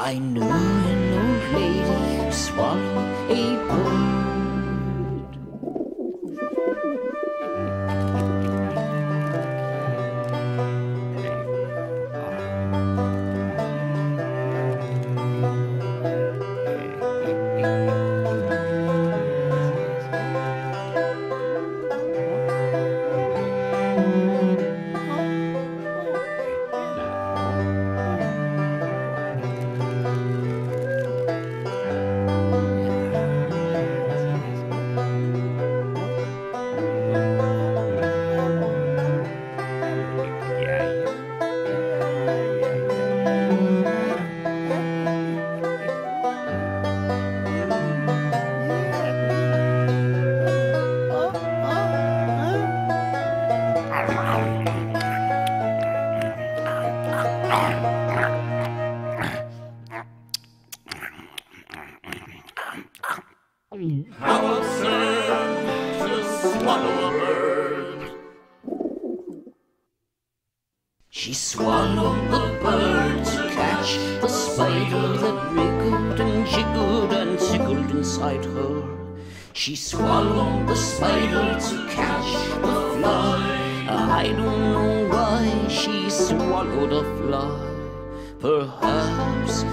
I knew an old lady who swallowed a bird. How absurd to swallow a bird. She swallowed the bird to catch the spider that wriggled and jiggled and tickled inside her. She swallowed the spider to catch the fly. I don't know why she swallowed a fly. Perhaps.